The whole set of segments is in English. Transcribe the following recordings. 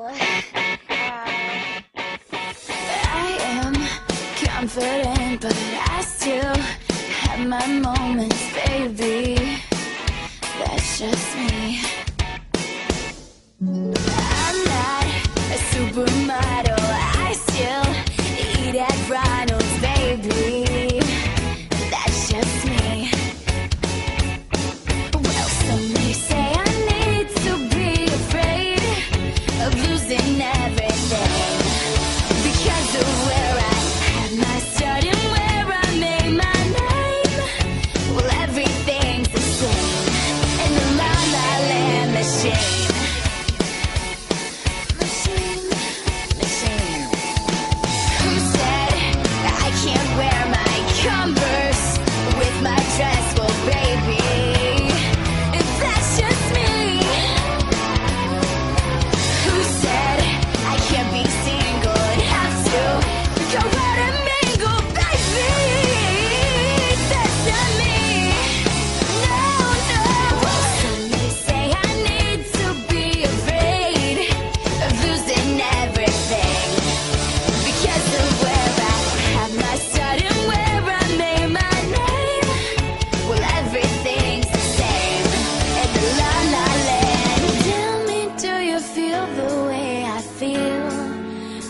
I am confident, but I still have my moments, baby. That's just me.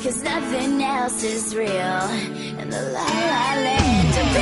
Cause nothing else is real. In the la la land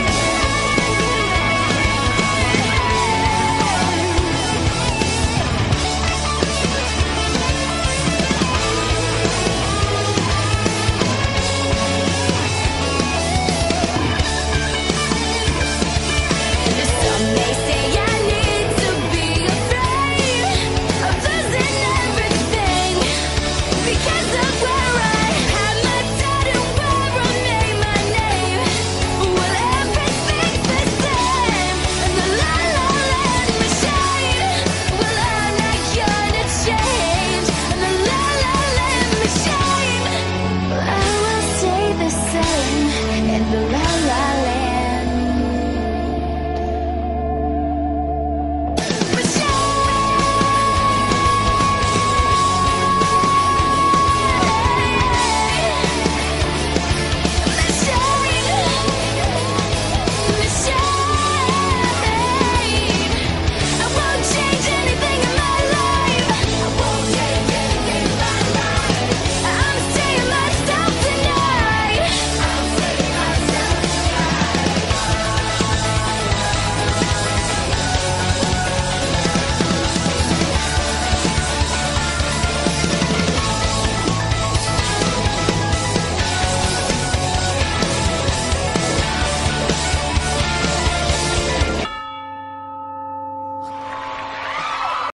the same the last